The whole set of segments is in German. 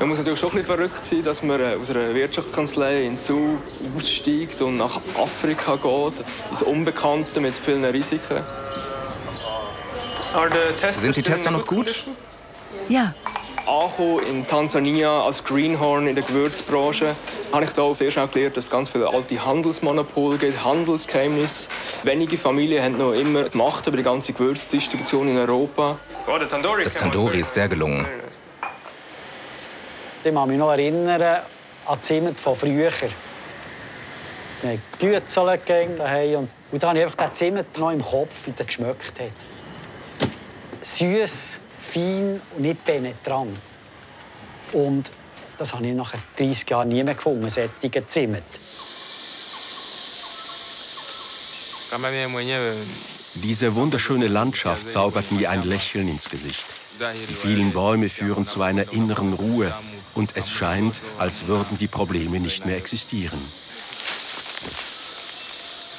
Man muss natürlich schon ein bisschen verrückt sein, dass man äh, aus einer Wirtschaftskanzlei in Zug aussteigt und nach Afrika geht, ins Unbekannte mit vielen Risiken. Sind die Tests noch gut? Ja. Angekommen in Tansania als Greenhorn in der Gewürzbranche habe ich da sehr schnell gelernt, dass es ganz viele alte Handelsmonopole gibt, Handelsgeheimnisse. Wenige Familien haben noch immer die Macht über die ganze Gewürzdistribution in Europa. Das Tandoori ist sehr gelungen. Ich kann mich noch erinnern an die Zimt von früher. Wir hatten Gützel daheim und, und da habe ich einfach den Zimt noch im Kopf, wie der geschmeckt hat. Süß, fein und nicht penetrant. Und das habe ich nach 30 Jahren nie mehr gefunden, solche Zimt. Diese wunderschöne Landschaft zaubert mir ein Lächeln ins Gesicht. Die vielen Bäume führen zu einer inneren Ruhe und es scheint, als würden die Probleme nicht mehr existieren.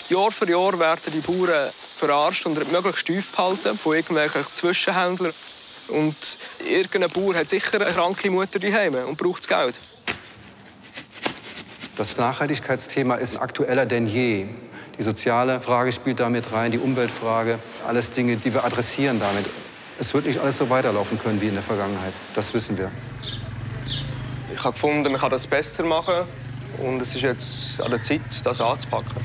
Jahr für Jahr werden die Bauern verarscht und möglichst tief gehalten von irgendwelchen Zwischenhändlern. Und irgendein Bauer hat sicher eine kranke Mutter daheim und braucht das Geld. Das Nachhaltigkeitsthema ist aktueller denn je. Die soziale Frage spielt damit rein, die Umweltfrage, alles Dinge, die wir adressieren damit. Es wird nicht alles so weiterlaufen können wie in der Vergangenheit. Das wissen wir. Ich habe gefunden, man kann das besser machen. Und es ist jetzt an der Zeit, das anzupacken.